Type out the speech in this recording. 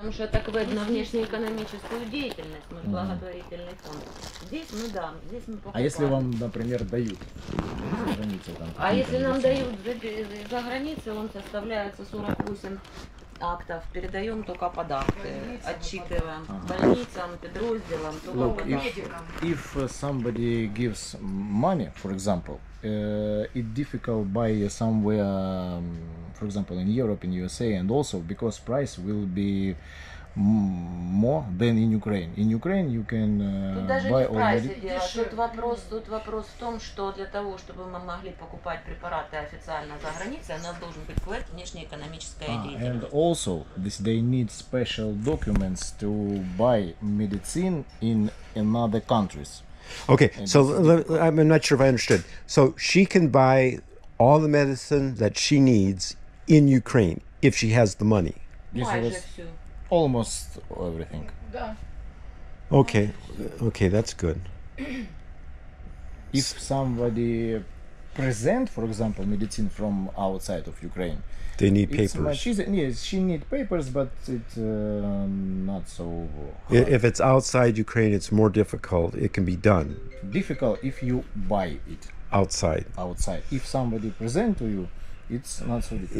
Потому что так видно внешнеэкономическую деятельность, мы благотворительный фонд. Здесь мы, да, здесь мы покупаем. А если вам, например, дают за границей там? А если нам дают за, за границей, он составляется 48 актов, передаем только под акты, отчитываем Ага. больницам, подразделам, только Look, под if, if somebody gives money, for example, uh, it's difficult buy somewhere, um, for example, in Europe, in USA, and also because price will be m- more than in Ukraine. In Ukraine, you can Тут uh, даже buy не в прайсе already. дело. Тут вопрос, тут вопрос в том, что для того, чтобы мы могли покупать препараты официально за границей, у нас должен быть КВЭД, внешнеэкономическая Ah, and деятельность. also, this they need special documents to buy medicine in another countries. Okay, And so it's l- I'm not sure if I understood. So she can buy all the medicine that she needs in Ukraine if she has the money. This Майже was всю. almost everything. Да. Okay, okay, that's good. if somebody present for example medicine from outside of ukraine They need it's papers. much easier yes she need papers but it's uh, not so I- hard. If it's outside Ukraine, it's more difficult. It can be done difficult if you buy it outside. outside if somebody present to you jetzt, not so difficult.